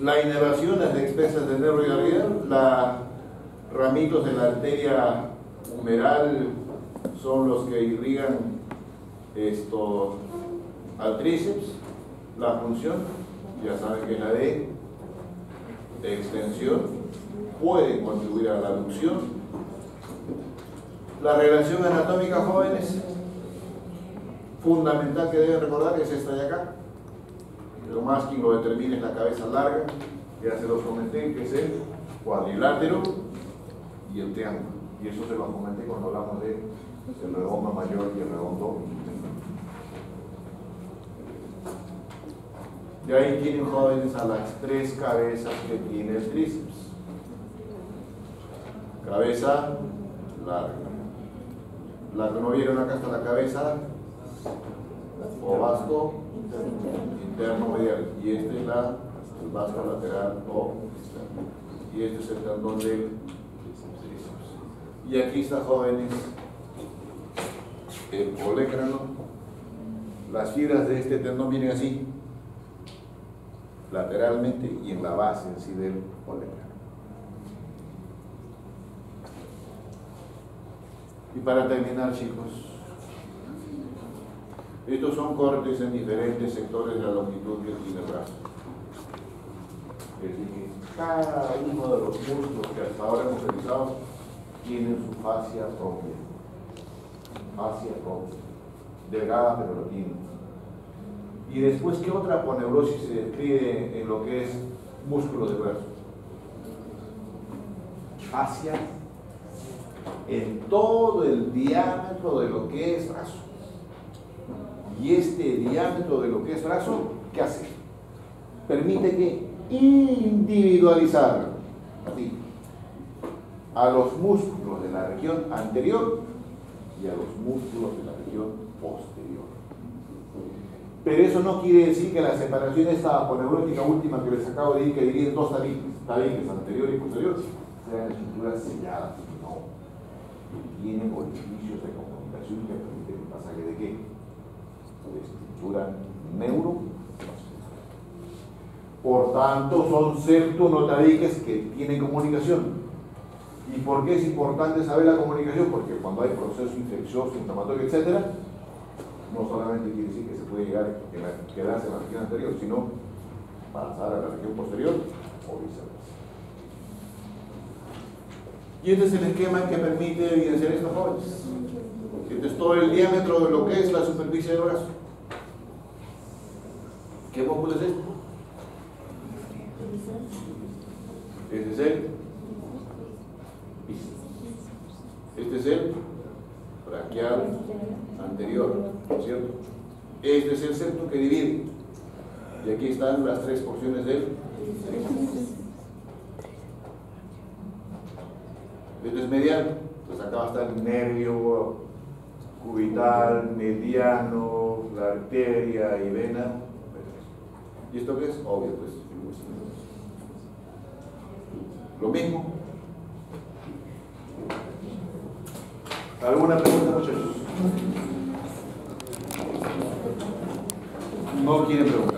La inervación es de expensas del nervio gardial, la ramitos de la arteria humeral son los que irrigan esto al tríceps, la función, ya saben que la de, de extensión puede contribuir a la aducción. La relación anatómica, jóvenes, fundamental que deben recordar es esta de acá. Lo más que lo determina es la cabeza larga, ya se los comenté, que es el cuadrilátero y el triángulo. Y eso se lo comenté cuando hablamos de el redondo mayor y el redondo Y ahí tienen jóvenes a las tres cabezas que tiene el tríceps. Cabeza larga. La no vieron acá está la cabeza o vasco interno medial. Y este es la, el vasco lateral o externo. Y este es el tendón del. Y aquí está jóvenes el colécrano. Las fibras de este tendón vienen así lateralmente y en la base en sí del colector. Y para terminar, chicos, estos son cortes en diferentes sectores de la longitud que tiene el brazo. Es decir, cada uno de los músculos que hasta ahora hemos realizado tienen su fascia propia. Fascia propia. Delgada, pero lo tiene. Y después, ¿qué otra aponeurosis se describe en lo que es músculo de brazo? Hacia en todo el diámetro de lo que es brazo. Y este diámetro de lo que es brazo, ¿qué hace? Permite que individualizar a los músculos de la región anterior y a los músculos de la región posterior. Pero eso no quiere decir que la separación esta poneurótica última que les acabo de decir, que divide dos tabiques, tabiques anterior y posterior, sean estructuras selladas. No. Tienen orificios de comunicación que permiten el pasaje de qué? De neuro. Por tanto, son septonotadiques que tienen comunicación. ¿Y por qué es importante saber la comunicación? Porque cuando hay proceso infeccioso, inflamatorio, etcétera, no solamente quiere decir que se puede llegar a quedarse en la región anterior, sino pasar a la región posterior o viceversa. Y este es el esquema que permite evidenciar estos jóvenes. Este es todo el diámetro de lo que es la superficie del brazo. ¿Qué músculo es este? Este es el Este es el braquial anterior, ¿cierto? Este es el septum que divide. Y aquí están las tres porciones del Este es mediano, pues acá va a estar el nervio cubital, mediano, la arteria y vena. Y esto qué es obvio, pues. Lo mismo. ¿Alguna pregunta, muchachos? No quieren preguntar.